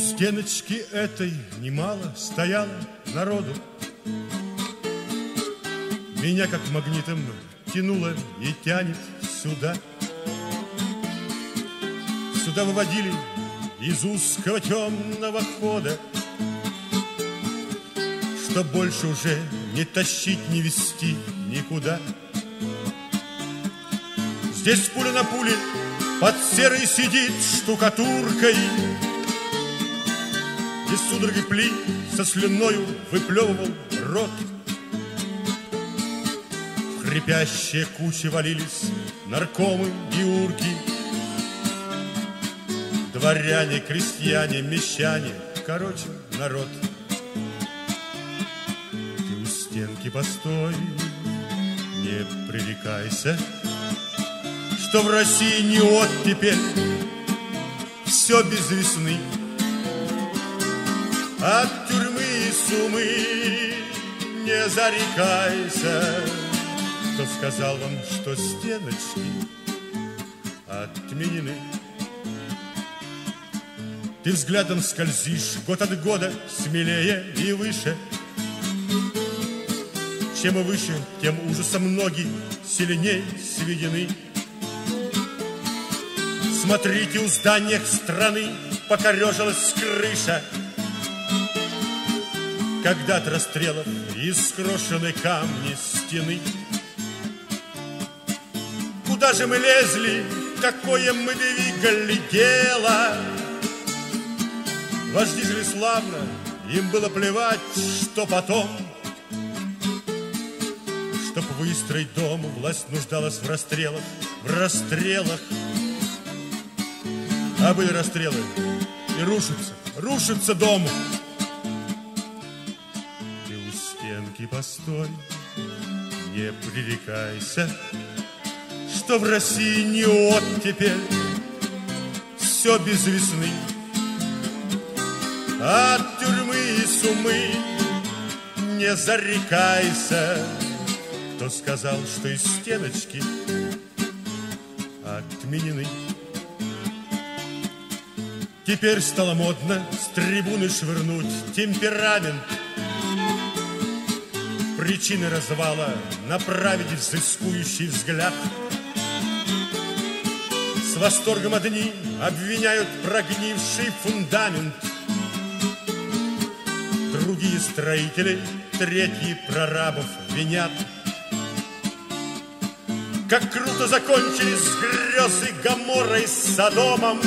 стеночки этой немало стояло народу. Меня как магнитом тянуло и тянет сюда. Сюда выводили из узкого темного хода, Что больше уже не тащить, не вести никуда. Здесь пуля на пуле под серой сидит штукатуркой, И судороги пли со слюною выплевывал рот. В хрипящие кучи валились наркомы и урки, Дворяне, крестьяне, мещане, короче, народ. Ты у стенки постой, не пререкайся, Что в России не оттепель, все без весны. От тюрьмы и сумы не зарекайся, Кто сказал вам, что стеночки отменены. Ты взглядом скользишь год от года смелее и выше. Чем выше, тем ужасом многие сильней сведены. Смотрите, у зданиях страны покорежилась крыша. Когда-то расстрелов и скрошены камни стены. Куда же мы лезли, какое мы двигали дело? Вожди жили славно, им было плевать, что потом. Чтоб выстроить дом, власть нуждалась в расстрелах, в расстрелах. А были расстрелы, и рушится, рушится дом. Стенки постой, не пререкайся, Что в России не оттепель, все без весны. От тюрьмы и сумы не зарекайся. Кто сказал, что из стеночки отменены? Теперь стало модно с трибуны швырнуть темперамент. Причины развала направить взыскующий взгляд. С восторгом одни обвиняют прогнивший фундамент – Другие строители, третьи прорабов винят. Как круто закончились грезы Гаморой с Содомом.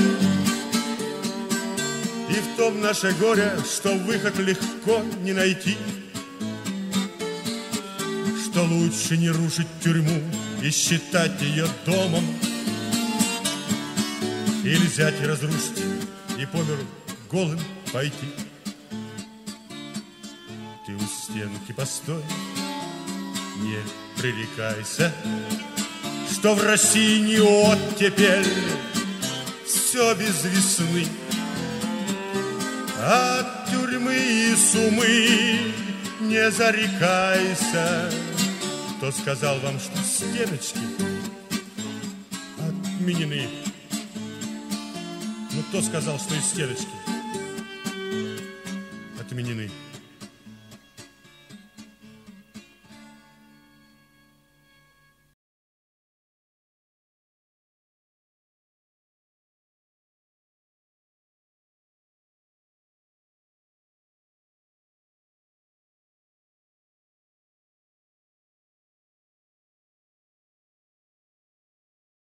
И в том наше горе, что выход легко не найти. Что лучше не рушить тюрьму и считать ее домом. Или взять и разрушить, и по миру голым пойти. Ты у стенки постой, не пререкайся, Что в России не оттепель, все без весны. От тюрьмы и сумы не зарекайся, Кто сказал вам, что стеночки отменены. Ну, кто сказал, что из стеночки отменены?